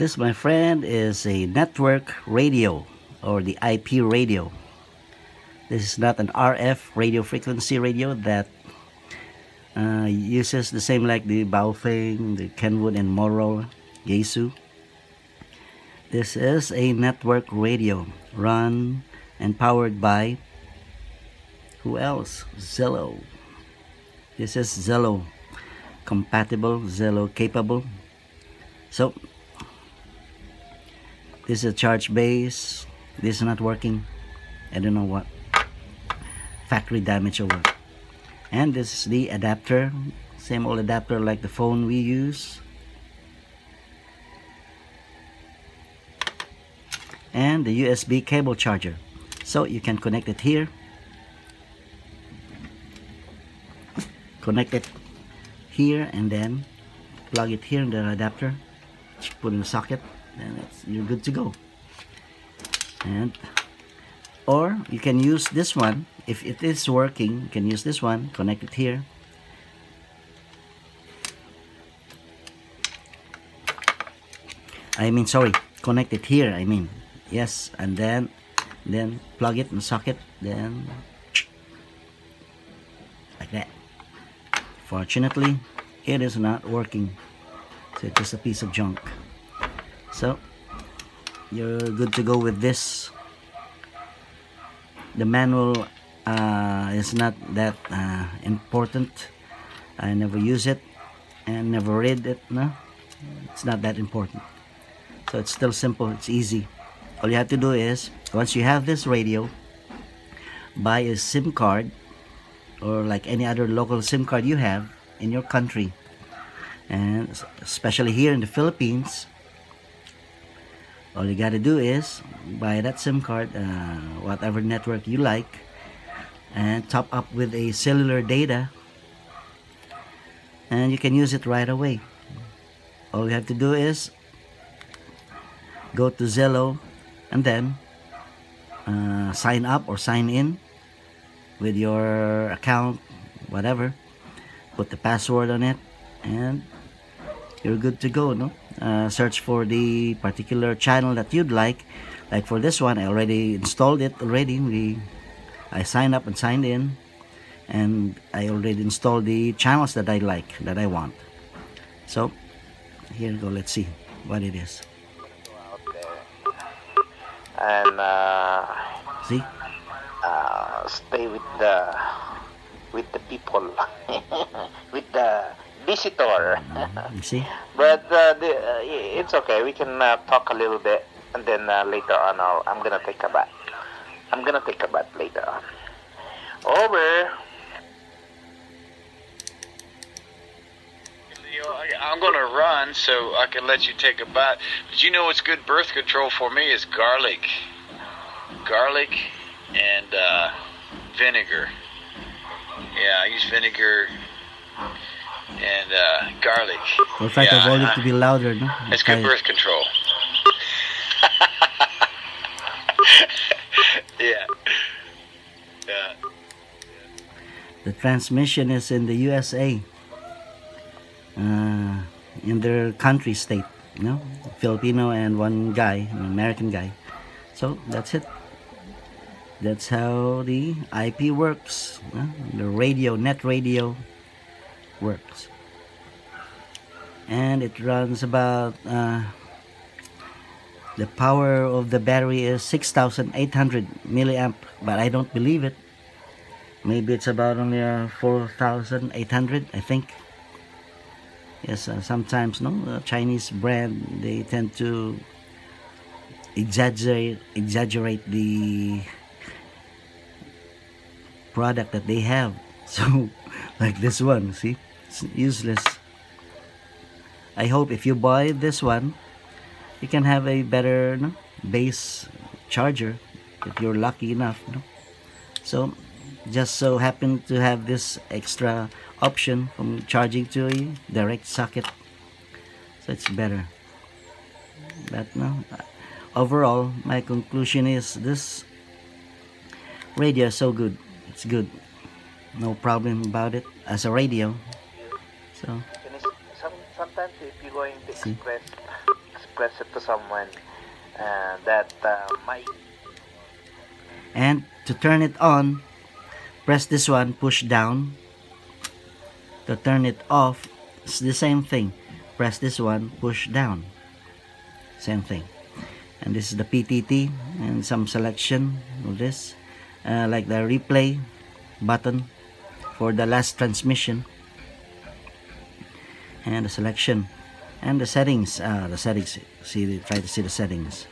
This, my friend, is a network radio or the IP radio. This is not an RF radio frequency radio that uh, uses the same like the Baofeng, the Kenwood, and Moro Yaesu. This is a network radio run and powered by who else? Zello. This is Zello compatible, Zello capable. So this is a charge base. This is not working. I don't know what. Factory damage what. And this is the adapter. Same old adapter like the phone we use. And the USB cable charger. So you can connect it here. Connect it here and then plug it here in the adapter. Put in the socket you're good to go. And or you can use this one. If it is working you can use this one. Connect it here. I mean sorry. Connect it here I mean. Yes and then then plug it in socket. Then like that. Fortunately it is not working. So it's just a piece of junk so you're good to go with this. The manual uh, is not that uh, important. I never use it and never read it no? It's not that important. So it's still simple. It's easy. All you have to do is once you have this radio buy a SIM card or like any other local SIM card you have in your country. And especially here in the Philippines all you got to do is buy that SIM card uh, whatever network you like and top up with a cellular data and you can use it right away. All you have to do is go to Zello and then uh, sign up or sign in with your account whatever. Put the password on it and you're good to go no uh, search for the particular channel that you'd like. Like for this one I already installed it already. We I signed up and signed in. And I already installed the channels that I like that I want. So here we go. Let's see what it is. And uh, see? uh, stay with the with the people. With the visitor. You see? but uh, the, uh, it's okay. We can uh, talk a little bit, and then uh, later on, I'll, I'm gonna take a bath. I'm gonna take a bath later on. Over. I'm going to run so I can let you take a bite. But you know what's good birth control for me is garlic. Garlic and uh, vinegar. Yeah, I use vinegar and uh, garlic. Well, try yeah, the volume uh, to be louder, no? It's good birth control. yeah. Yeah. The transmission is in the USA. Uh, in their country state, you know, Filipino and one guy, an American guy. So that's it. That's how the IP works. you know, The radio, net radio works. And it runs about uh, the power of the battery is 6,800 milliamp, but I don't believe it. Maybe it's about only uh, 4,800, I think. Yes, uh, sometimes no uh, Chinese brand they tend to exaggerate exaggerate the product that they have. So, like this one, see, it's useless. I hope if you buy this one, you can have a better no, base charger if you're lucky enough. No? So, just so happen to have this extra option from charging to a direct socket so it's better but no overall my conclusion is this radio is so good it's good no problem about it as a radio so. Some, sometimes if you're going to See? express it to someone uh, that uh, might and to turn it on press this one push down. To turn it off it's the same thing. Press this one push down. Same thing. And this is the PTT and some selection of this. Uh, like the replay button for the last transmission and the selection. And the settings uh, the settings see try to see the settings